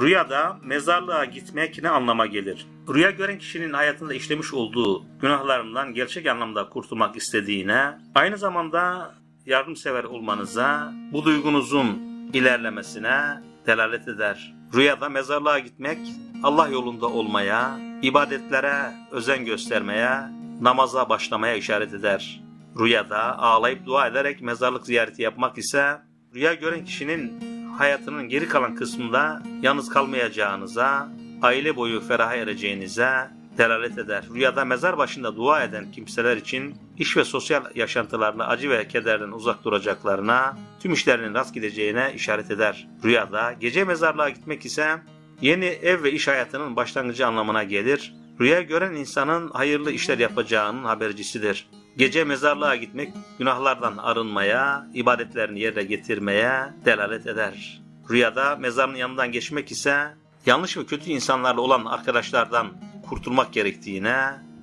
Rüyada mezarlığa gitmek ne anlama gelir? Rüya gören kişinin hayatında işlemiş olduğu günahlarından gerçek anlamda kurtulmak istediğine, aynı zamanda yardımsever olmanıza, bu duygunuzun ilerlemesine delalet eder. Rüyada mezarlığa gitmek, Allah yolunda olmaya, ibadetlere özen göstermeye, namaza başlamaya işaret eder. Rüyada ağlayıp dua ederek mezarlık ziyareti yapmak ise, rüya gören kişinin hayatının geri kalan kısmında yalnız kalmayacağınıza, aile boyu feraha ereceğinize delalet eder. Rüyada mezar başında dua eden kimseler için iş ve sosyal yaşantılarında acı ve kederden uzak duracaklarına, tüm işlerinin rast gideceğine işaret eder. Rüyada gece mezarlığa gitmek ise yeni ev ve iş hayatının başlangıcı anlamına gelir. Rüya gören insanın hayırlı işler yapacağının habercisidir. Gece mezarlığa gitmek günahlardan arınmaya, ibadetlerini yerine getirmeye delalet eder. Rüyada mezarın yanından geçmek ise yanlış ve kötü insanlarla olan arkadaşlardan kurtulmak gerektiğine,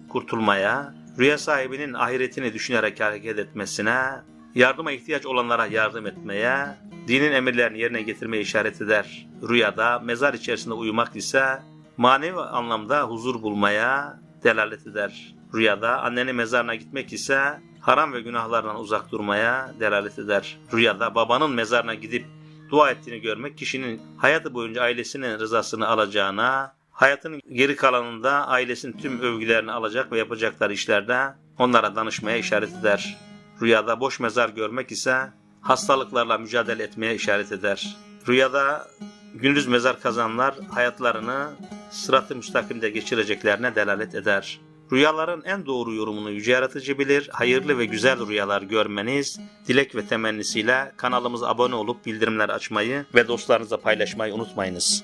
kurtulmaya, rüya sahibinin ahiretini düşünerek hareket etmesine, yardıma ihtiyaç olanlara yardım etmeye, dinin emirlerini yerine getirmeye işaret eder. Rüyada mezar içerisinde uyumak ise manevi anlamda huzur bulmaya delalet eder. Rüyada annenin mezarına gitmek ise haram ve günahlardan uzak durmaya delalet eder. Rüyada babanın mezarına gidip dua ettiğini görmek kişinin hayatı boyunca ailesinin rızasını alacağına, hayatının geri kalanında ailesinin tüm övgülerini alacak ve yapacakları işlerde onlara danışmaya işaret eder. Rüyada boş mezar görmek ise hastalıklarla mücadele etmeye işaret eder. Rüyada gündüz mezar kazanlar hayatlarını sırat-ı müstakimde geçireceklerine delalet eder. Rüyaların en doğru yorumunu Yüce Yaratıcı bilir. Hayırlı ve güzel rüyalar görmeniz dilek ve temennisiyle kanalımıza abone olup bildirimler açmayı ve dostlarınızla paylaşmayı unutmayınız.